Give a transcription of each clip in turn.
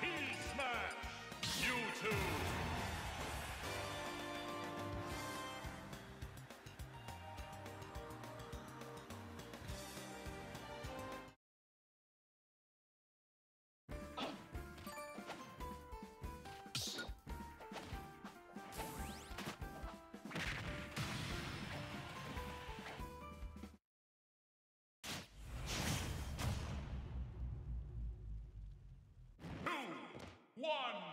Peace Match. You one,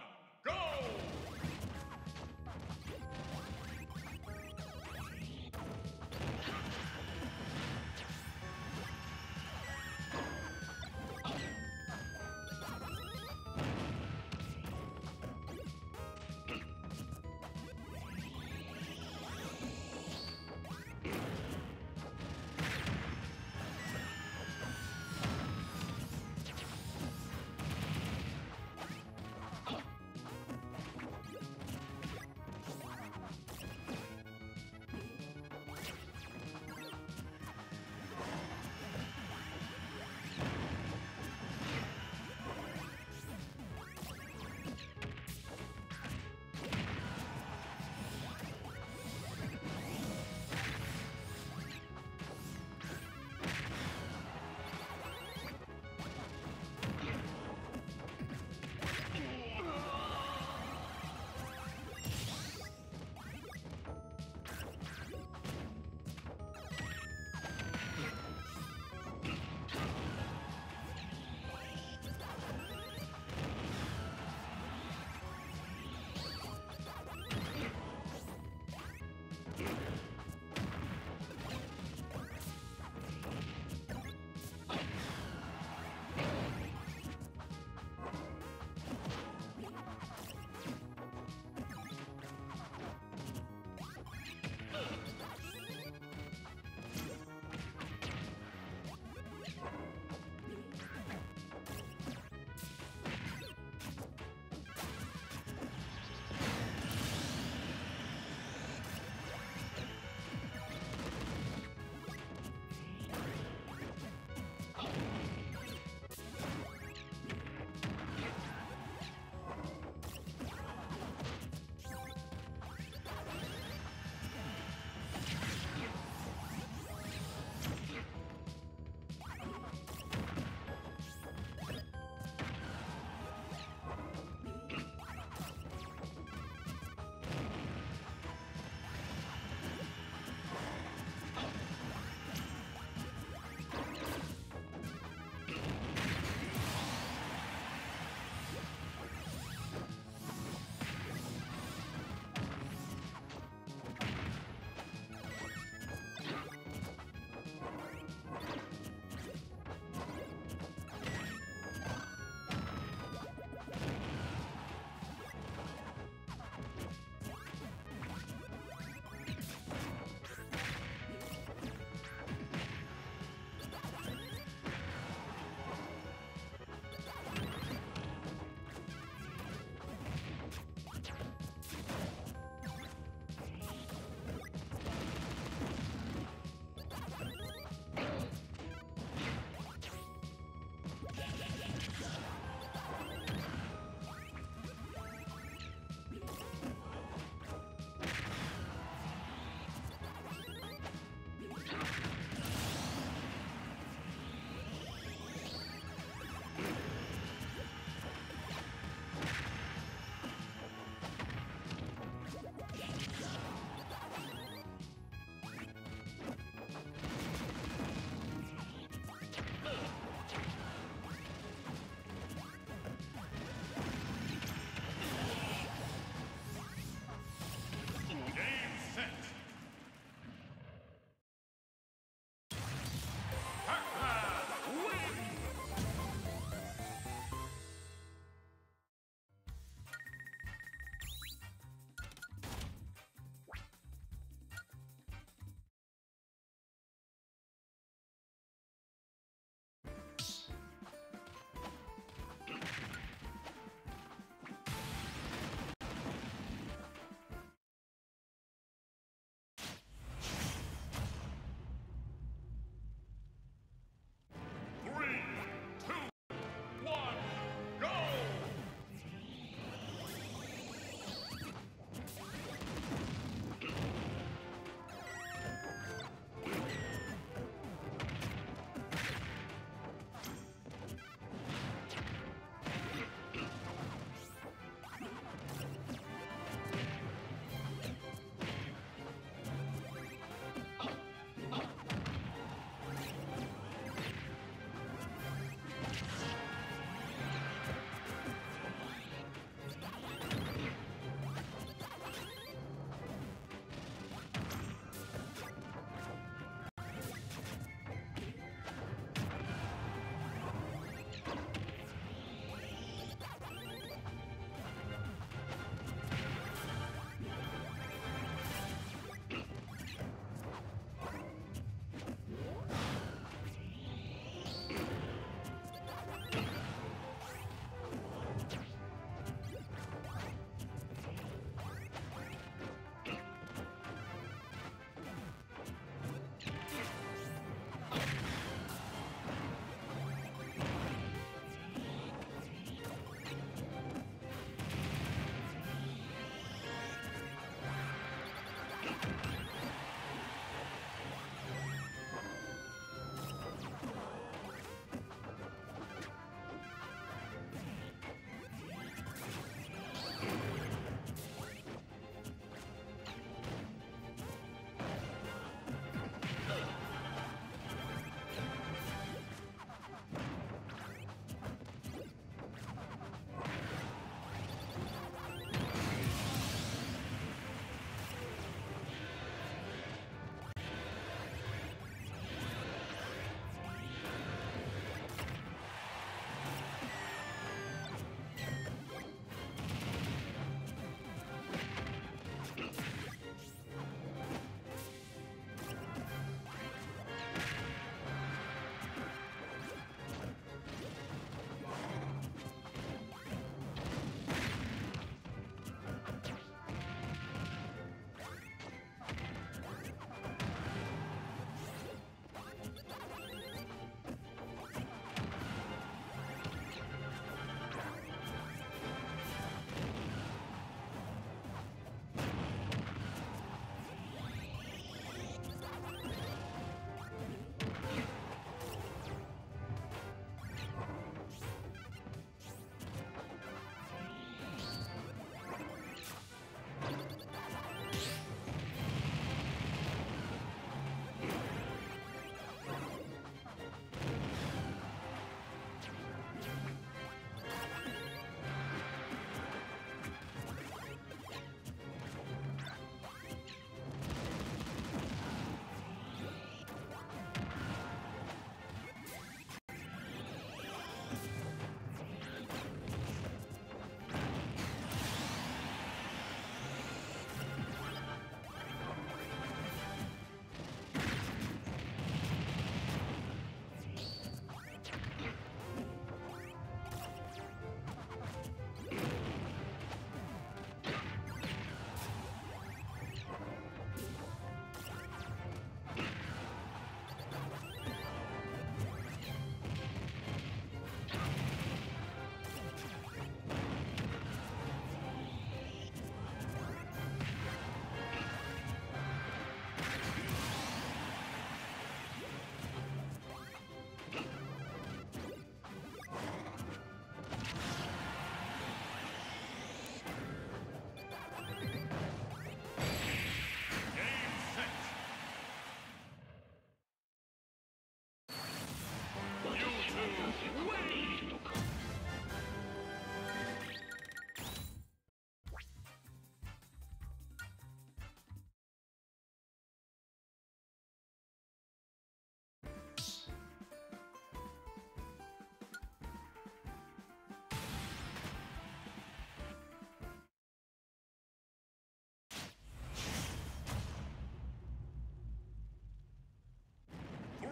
Three,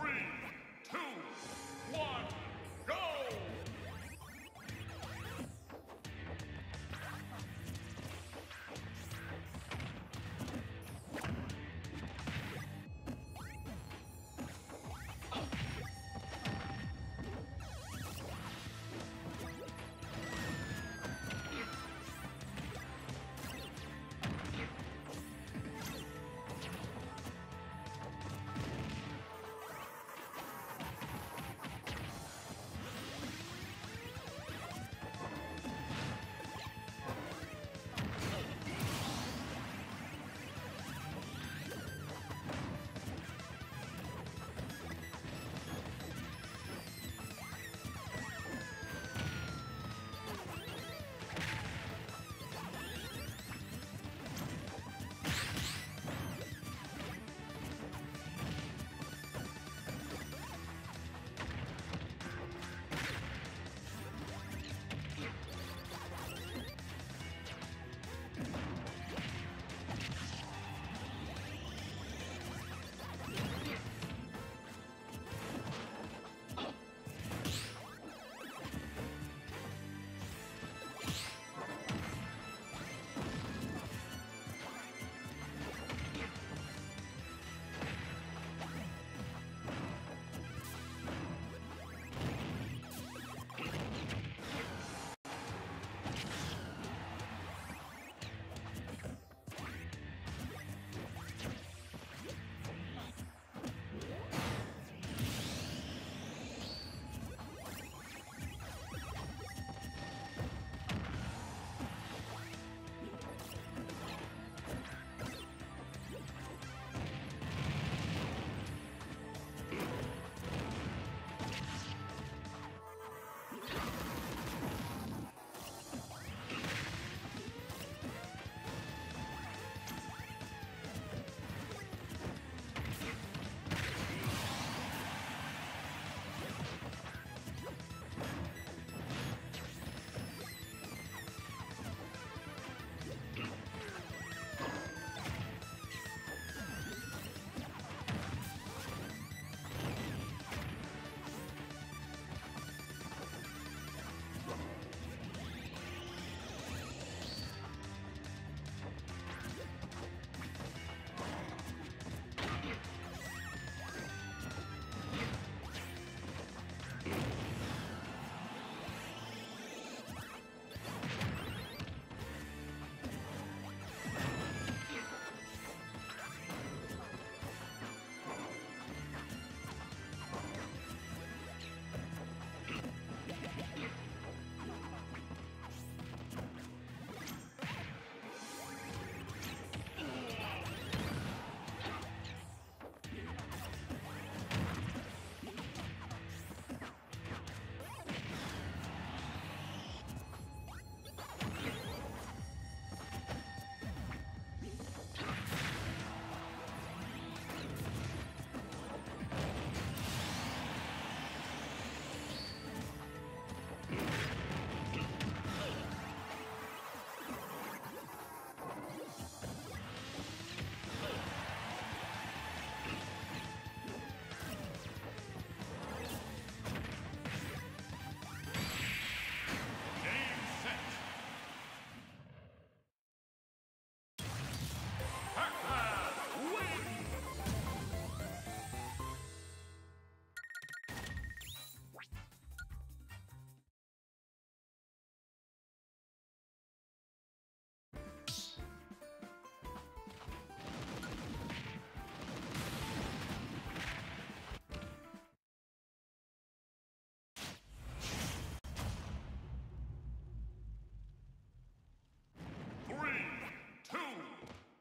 two, one,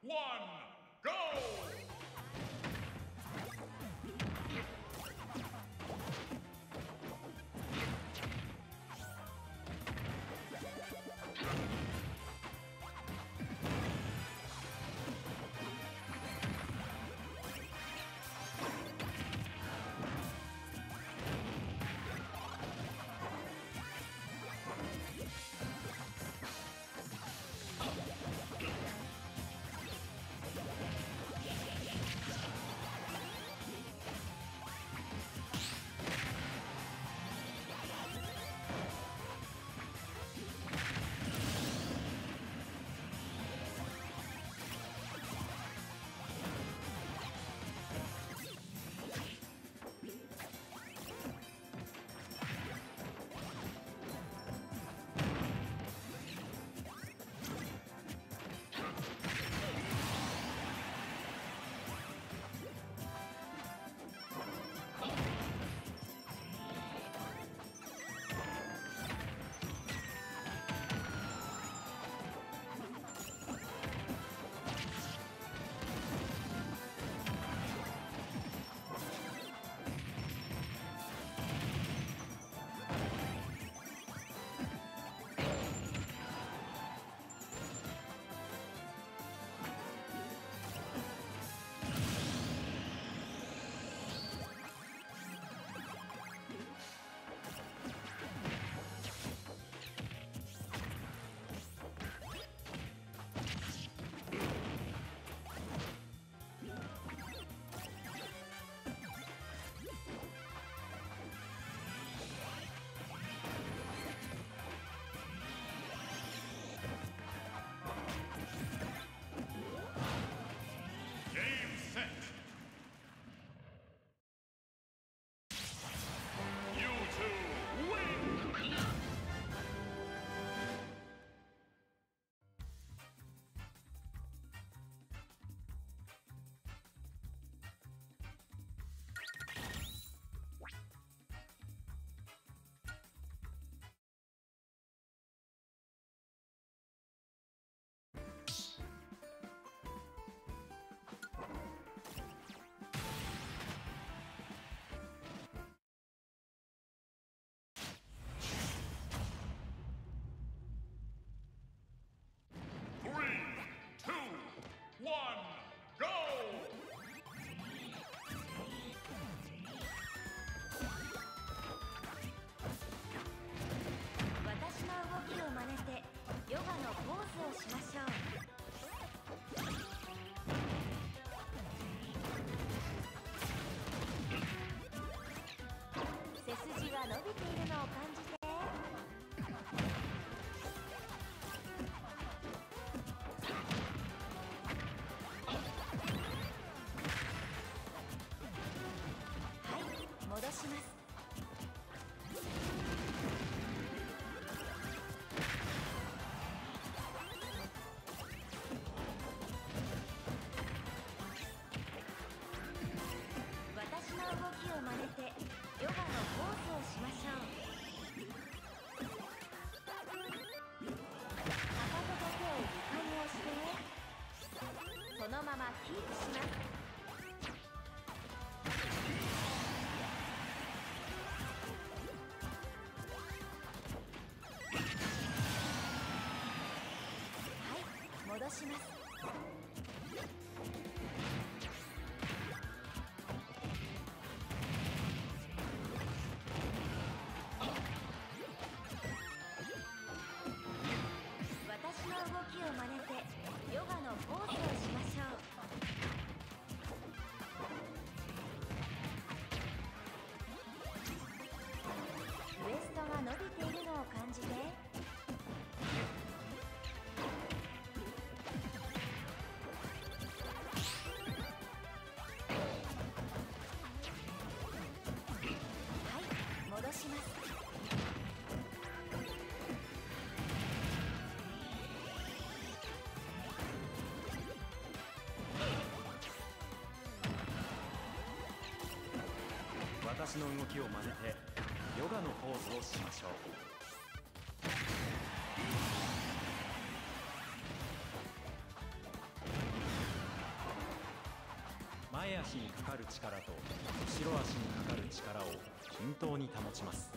One. 戻します。します私の動きを真似てヨガのポーズをしましょう。にかかる力と後ろ足にかかる力を均等に保ちます。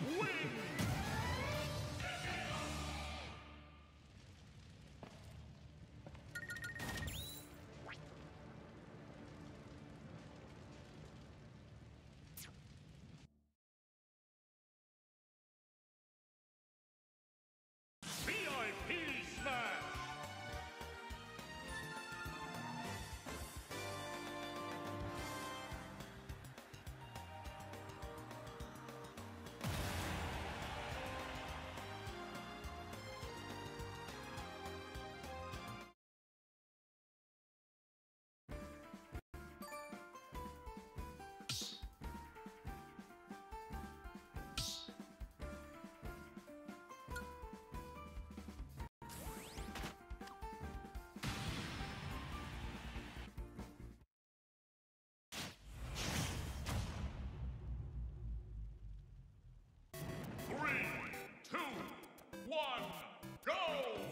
Win! one, go!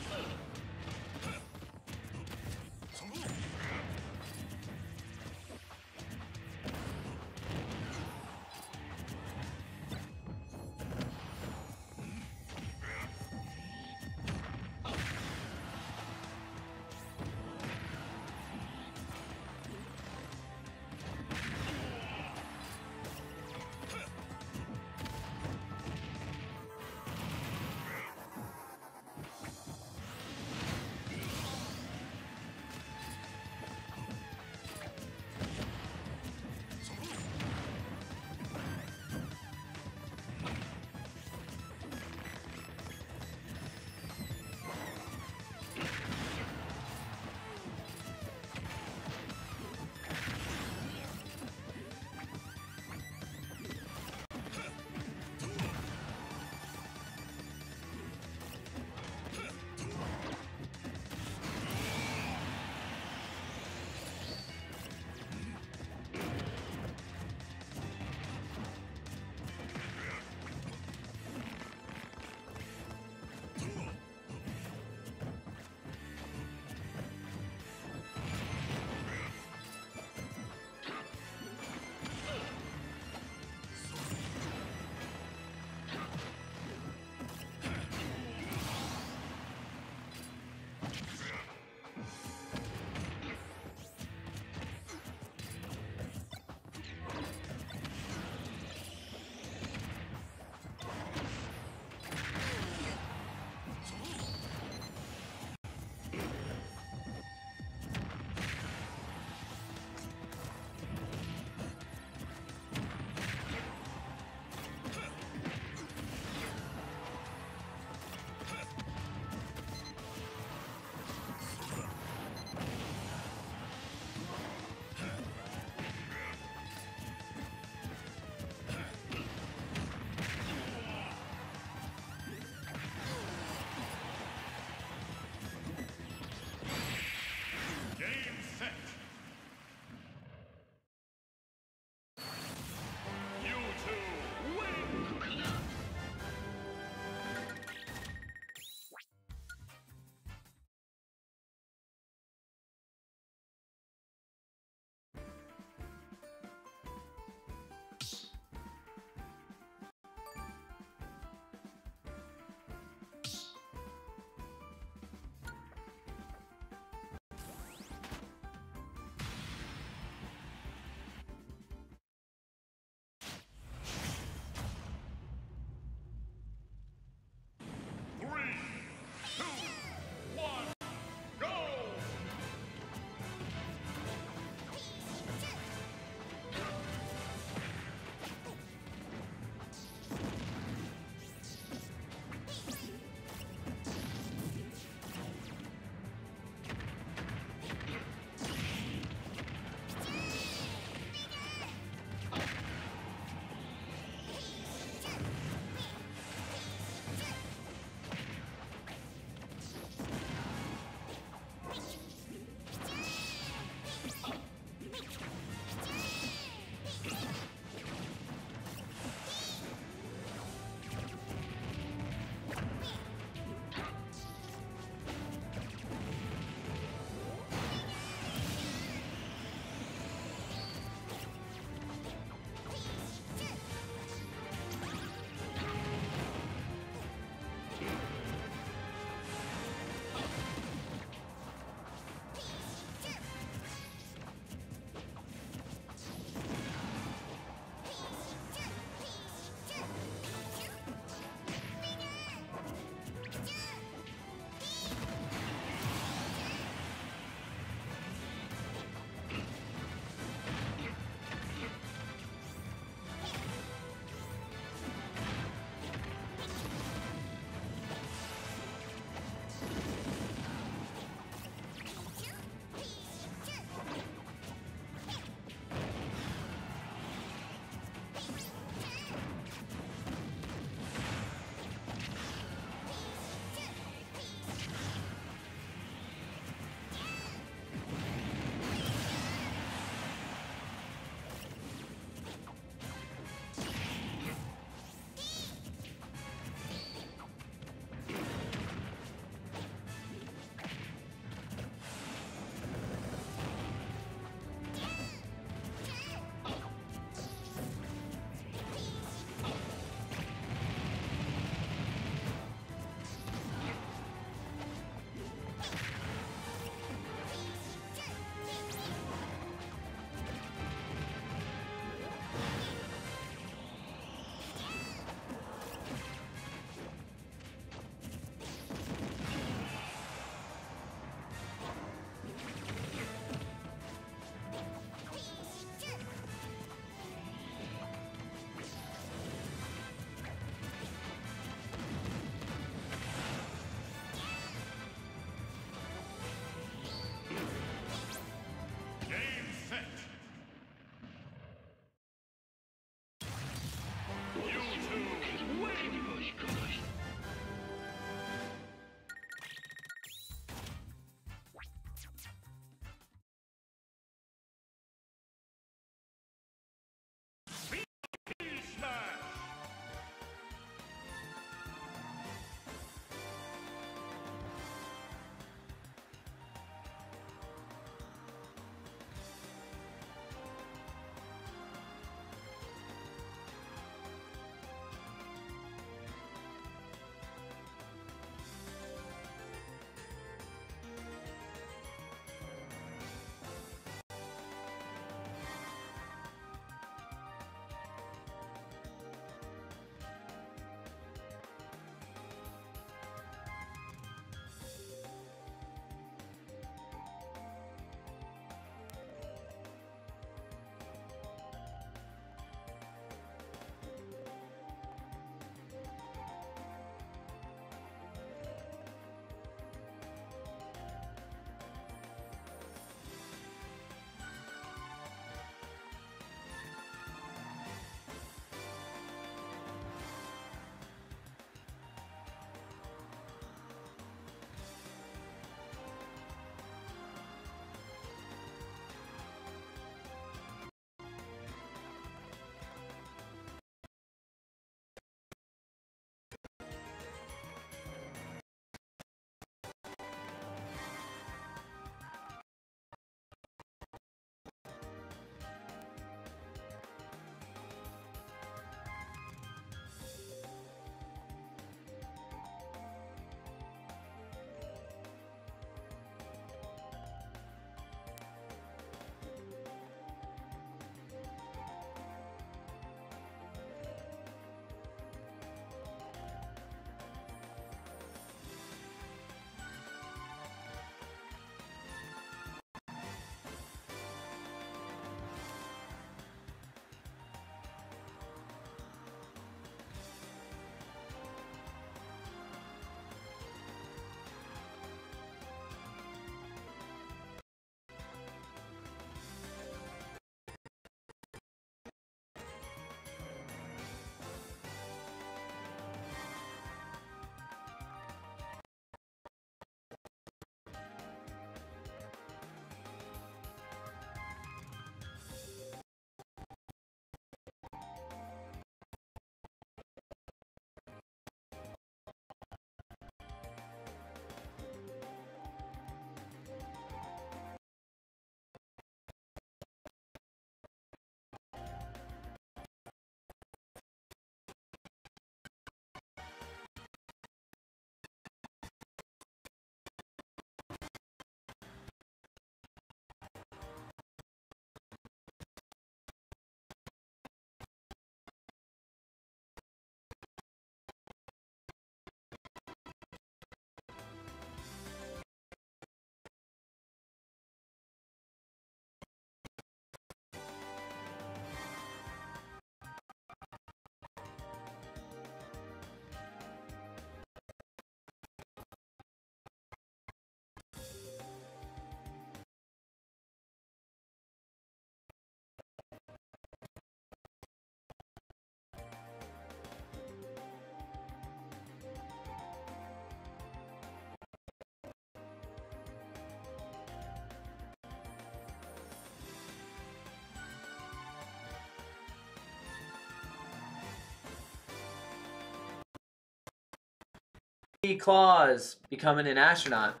Claus becoming an astronaut.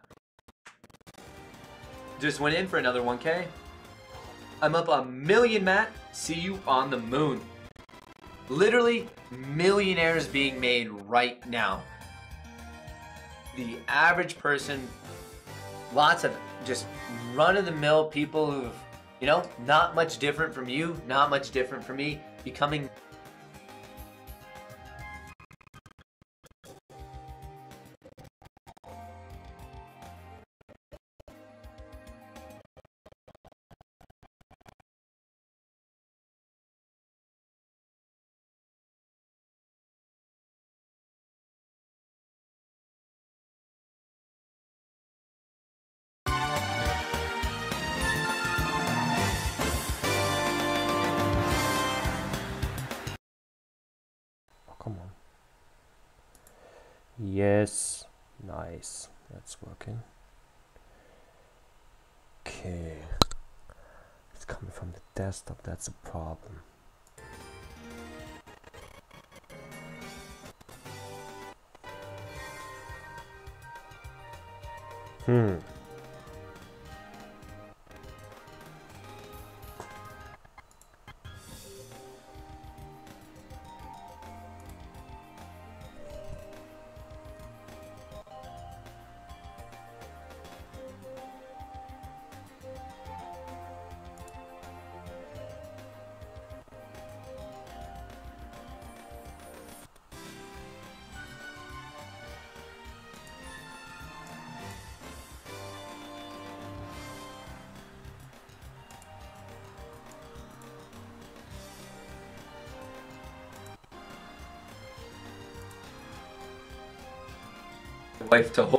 Just went in for another 1K. I'm up a million, Matt. See you on the moon. Literally, millionaires being made right now. The average person, lots of just run of the mill people who've, you know, not much different from you, not much different from me, becoming Yes, nice. That's working. Okay. It's coming from the desktop, that's a problem. Hmm. To hold